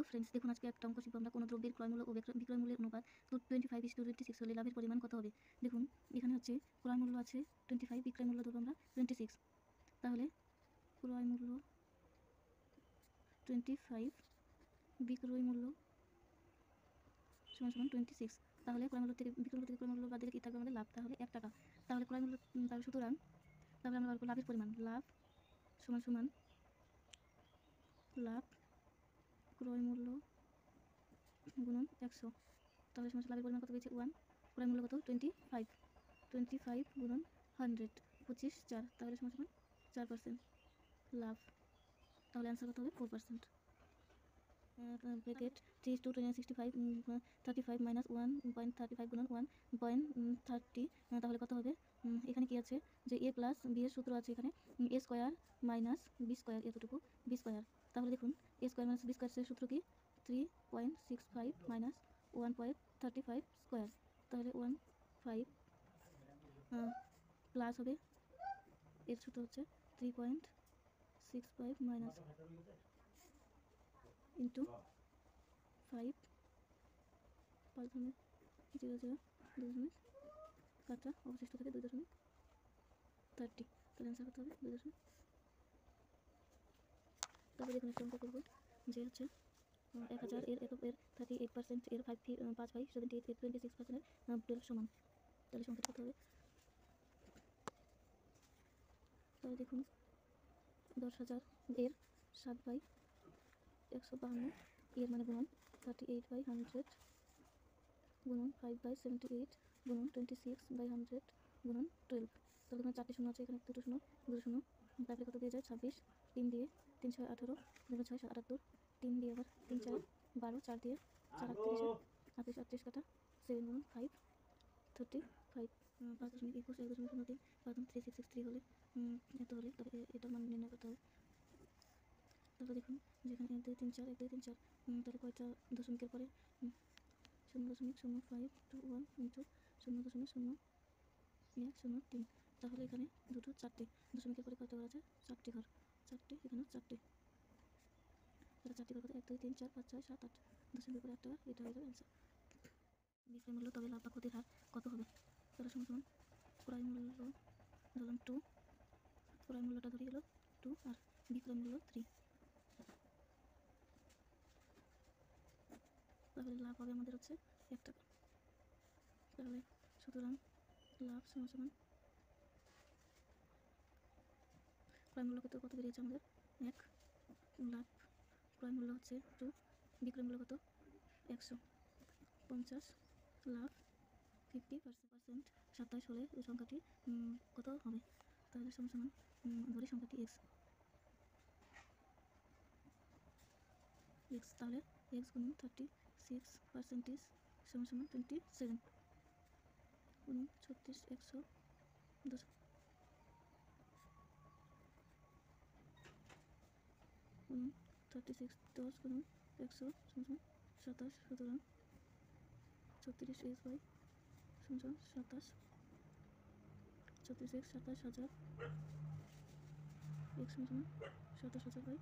Hello friends দেখুন, আজকে একটা অঙ্ক শিখব। আমরা কোনো দ্রব্যের ক্রয়মূল্য ও বিক্রয় মূল্যের অনুপাত two twenty five is two twenty six হলে লাভের পরিমাণ কত হবে? দেখুন, এখানে হচ্ছে ক্রয় মূল্য আছে টোয়েন্টি ফাইভ বিক্রয় মূল্য ধরবো আমরা টোয়েন্টি সিক্স তাহলে ক্রয় মূল্য টোয়েন্টি ফাইভ বিক্রয় মূল্য সমান সমান টোয়েন্টি সিক্স তাহলে ক্রয় মূল্য থেকে বিক্রয় থেকে ক্রয় মূল্য বাদ দিলে কী থাকবে আমাদের? লাভ তাহলে এক টাকা। তাহলে ক্রয় মূল্য তাহলে সুতরাং, তাহলে আমরা লাভের পরিমাণ। লাভ সমান সমান, লাভ ক্রয় মূল্য গুণন একশো। তাহলে সমস্ত লাভের পরিমাণ কত পেয়েছে? ওয়ান ক্রয় মূল্য কত? টোয়েন্টি ফাইভ টোয়েন্টি ফাইভ গুণন হান্ড্রেড পঁচিশ, চার। তাহলে সমস্ত চার পার্সেন্ট লাভ। তাহলে অ্যান্সার কত হবে four percent bracket three two twenty sixty five thirty five minus one point thirty five গুণন ওয়ান পয়েন্ট থার্টি তাহলে কত হবে? এখানে কি আছে? যে এ প্লাস বি এর সূত্র আছে এখানে A square minus B square এতটুকু বি স্কোয়ার তাহলে দেখুন A square minus B square সূত্র কি? Three point six five minus one point thirty five square তাহলে ওয়ান ফাইভ প্লাস হবে, এর সূত্র হচ্ছে three point six five minus into five পাঁচ দশমিক জিরো জিরো দুই দশমিক। কাটা অবশিষ্ট থাকে দুই দশমিক। থার্টি তাহলে অ্যান্সার কত হবে দুই দশমিক। তারপরে দেখুন একটা অঙ্ক করব যে হচ্ছে এক হাজার এর এত এর থার্টি এইট পার্সেন্ট এর ফাইভ থ্রি পাঁচ by seventy eight twenty six পার্সেন্টের টুয়েলভ সমান। তাহলে সংখ্যাটা কত হবে। তাহলে দেখুন দশ হাজার এর সাত বাই একশো বাহান্ন এর মানে গুণন থার্টি এইট বাই হান্ড্রেড গুণন ফাইভ বাই সেভেন্টি এইট গুণন টোয়েন্টি সিক্স বাই হান্ড্রেড গুণন টুয়েলভ তাহলে এখানে চারটি শূন্য আছে এখানে দুটো শূন্য দুটো শূন্য তারপরে কত দিয়ে যায়? ছাব্বিশ তিন দিয়ে তিন ছয় আঠারো দুটো ছয় আটাত্তর তিন দিয়ে আবার তিন চার বারো চার দিয়ে চার আটত্রিশ আটত্রিশ আটত্রিশ কাটা সেভেন গুণন ফাইভ থার্টি ফাইভ পাঁচ দশমিক একুশ এক দশমিক শূন্য তিন পাঁচ থ্রি সিক্স সিক্স থ্রি হলে এত হলে তবে এ- এটার মান নির্ণয় করতে হবে। তারপর দেখুন, যেখানে এক, দুই, তিন, চার, এক, দুই, তিন, চার তাহলে কয়টা দশমিকের পরে? শূন্য দশমিক, শূন্য ফাইভ টু ওয়ান ইন্টু শূন্য দশমিক, শূন্য এক, শূন্য তিন। তাহলে এখানে দুটো চারটে। দশমিকের পরে কয়টা ঘর আছে? চারটি ঘর। চারটে, এখানেও চারটে। তাহলে চারটি ঘর কত? এক, দুই, তিন, চার, পাঁচ, ছয়, সাত, আট। দশমিকের পরে ঘর, এটা হয়ে যাবে অ্যান্সার বিক্রয় মূল্য, তবে লাভ বা ক্ষতির হার কত হবে? তাহলে সমান সমান ক্রয় মূল্য ধরলাম টু ক্রয় মূল্যটা ধরি হলো টু আর বিক্রয় মূল্য থ্রি তাহলে লাভ হবে আমাদের হচ্ছে এক টাকা। তাহলে সুতরাং লাভ সমান সমান ক্রয় মূল্য কত কত বেরিয়েছে আমাদের? এক লাভ ক্রয় মূল্য হচ্ছে টু বিক্রয় মূল্য কত? একশো পঞ্চাশ লাভ ফিফটি পার্সেন্ট সাতাশ হলে এই সংখ্যাটি কত হবে? তাহলে সমান সমান ধরি সংখ্যাটি এক্স এক্স তাহলে এক্স গুণন থার্টি সিক্স পার্সেন্টেজ সমান সমান টোয়েন্টি সেভেন গুণন ছত্রিশ একশো দশ। গুণন থার্টি সিক্স দশ গুণন একশো সমান সমান সাতাশ সুতরাং ছত্রিশ এক্স বাই সমান সমান সাতাশ। ছত্রিশ এক্স সাতাশ হাজার এক্স সমান সমান সাতাশ হাজার বাই